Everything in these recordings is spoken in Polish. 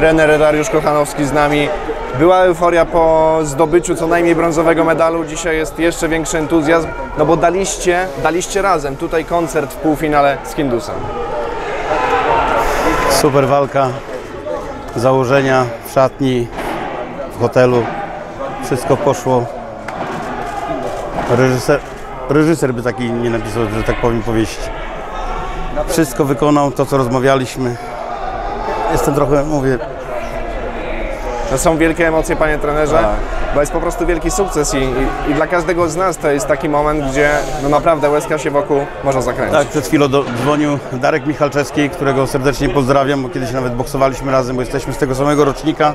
trener Dariusz Kochanowski z nami. Była euforia po zdobyciu co najmniej brązowego medalu, dzisiaj jest jeszcze większy entuzjazm, no bo daliście, daliście razem tutaj koncert w półfinale z Hindusem. Super walka, założenia w szatni, w hotelu. Wszystko poszło. Reżyser, reżyser by taki nie napisał, że tak powiem, powieści. Wszystko wykonał, to co rozmawialiśmy. Jestem trochę, mówię, To są wielkie emocje, panie trenerze, Tak. bo jest po prostu wielki sukces i, i, i dla każdego z nas to jest taki moment, gdzie no naprawdę łezka się wokół może zakręcić. Tak, przed chwilą do, dzwonił Darek Michalczewski, którego serdecznie pozdrawiam, bo kiedyś nawet boksowaliśmy razem, bo jesteśmy z tego samego rocznika,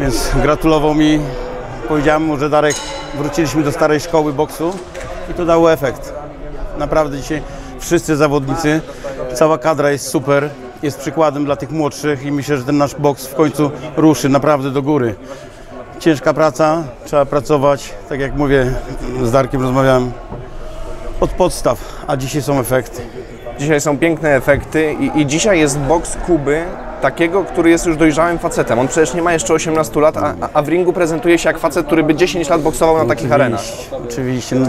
więc gratulował mi. Powiedziałem mu, że Darek, wróciliśmy do starej szkoły boksu i to dało efekt. Naprawdę dzisiaj wszyscy zawodnicy, cała kadra jest super, jest przykładem dla tych młodszych i myślę, że ten nasz boks w końcu ruszy naprawdę do góry. Ciężka praca, trzeba pracować, tak jak mówię, z Darkiem rozmawiałem, od podstaw, a dzisiaj są efekty. Dzisiaj są piękne efekty i, i dzisiaj jest boks Kuby takiego, który jest już dojrzałym facetem. On przecież nie ma jeszcze 18 lat, a, a w ringu prezentuje się jak facet, który by 10 lat boksował na takich arenach. Oczywiście. No,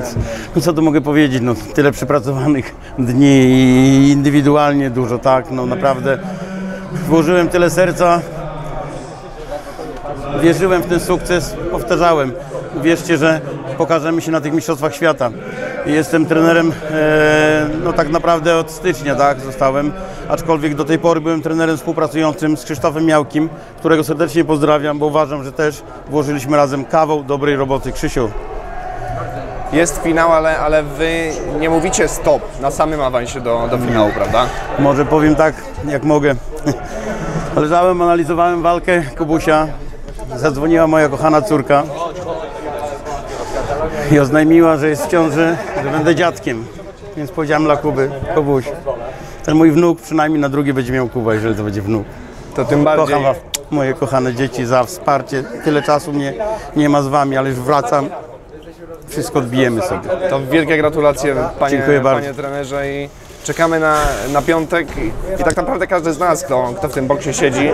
no co tu mogę powiedzieć? No, tyle przepracowanych dni i indywidualnie dużo, tak? No naprawdę włożyłem tyle serca, wierzyłem w ten sukces, powtarzałem. Wierzcie, że pokażemy się na tych Mistrzostwach Świata. Jestem trenerem, e, no tak naprawdę od stycznia, tak, zostałem. Aczkolwiek do tej pory byłem trenerem współpracującym z Krzysztofem Miałkim, którego serdecznie pozdrawiam, bo uważam, że też włożyliśmy razem kawał dobrej roboty. Krzysiu, Jest finał, ale, ale wy nie mówicie stop na samym awansie do, do finału, prawda? Może powiem tak, jak mogę. Leżałem, analizowałem walkę Kubusia. Zadzwoniła moja kochana córka i oznajmiła, że jest w ciąży, że będę dziadkiem. Więc powiedziałem dla Kuby, Kubuś, ten mój wnuk przynajmniej na drugie będzie miał Kuba, jeżeli to będzie wnuk. To tym bardziej. Kocham was, moje kochane dzieci, za wsparcie. Tyle czasu mnie nie ma z wami, ale już wracam. Wszystko odbijemy sobie. To wielkie gratulacje, panie, Dziękuję bardzo. panie trenerze i czekamy na, na piątek i, i tak naprawdę każdy z nas, kto, kto w tym boksie siedzi,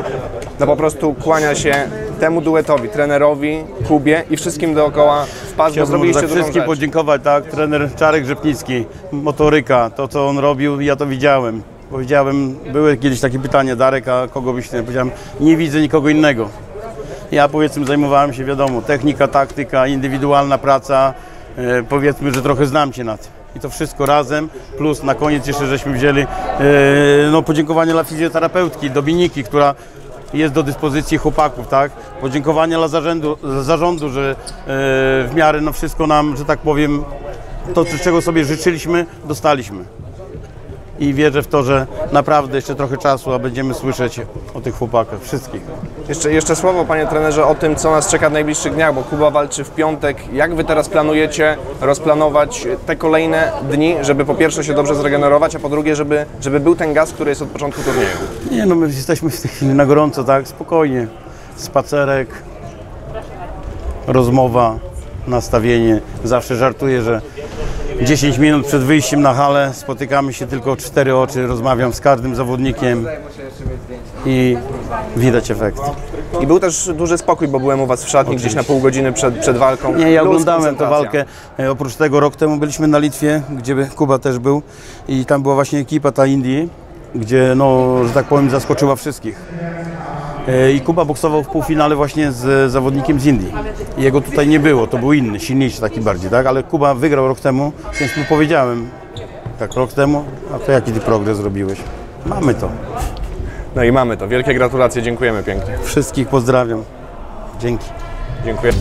no po prostu kłania się temu duetowi, trenerowi, Kubie i wszystkim dookoła w pas, bo zrobiliście dużą wszystkim rzecz. podziękować, tak, trener Czarek Rzepnicki, motoryka, to co on robił, ja to widziałem. Powiedziałem, były kiedyś takie pytanie, Darek, a kogo byś nie? Powiedziałem, nie widzę nikogo innego. Ja powiedzmy zajmowałem się, wiadomo, technika, taktyka, indywidualna praca, e, powiedzmy, że trochę znam się na tym. I to wszystko razem, plus na koniec jeszcze żeśmy wzięli e, no, podziękowanie dla fizjoterapeutki Dominiki, która jest do dyspozycji chłopaków, tak? Podziękowania dla zarządu, zarządu że e, w miarę no wszystko nam, że tak powiem, to czego sobie życzyliśmy, dostaliśmy. I wierzę w to, że naprawdę jeszcze trochę czasu, a będziemy słyszeć o tych chłopakach, wszystkich. Jeszcze, jeszcze słowo, panie trenerze, o tym, co nas czeka w najbliższych dniach, bo Kuba walczy w piątek. Jak wy teraz planujecie rozplanować te kolejne dni, żeby po pierwsze się dobrze zregenerować, a po drugie, żeby, żeby był ten gaz, który jest od początku turnieju? Nie no, my jesteśmy w tej chwili na gorąco, tak? Spokojnie. Spacerek, rozmowa, nastawienie. Zawsze żartuję, że 10 minut przed wyjściem na halę spotykamy się tylko cztery oczy, rozmawiam z każdym zawodnikiem i widać efekt. I był też duży spokój, bo byłem u was w szatni gdzieś na pół godziny przed, przed walką. Nie, ja Luz, oglądałem tę walkę. E, Oprócz tego rok temu byliśmy na Litwie, gdzie Kuba też był i tam była właśnie ekipa ta Indii, gdzie no, że tak powiem zaskoczyła wszystkich. E, I Kuba boksował w półfinale właśnie z zawodnikiem z Indii. Jego tutaj nie było, to był inny, silniejszy taki bardziej, tak? Ale Kuba wygrał rok temu, więc mu powiedziałem, tak rok temu, a to jaki ty progres zrobiłeś? Mamy to. No i mamy to. Wielkie gratulacje, dziękujemy pięknie. Wszystkich pozdrawiam. Dzięki. Dziękuję.